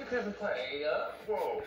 watch, uh, man. Whoa.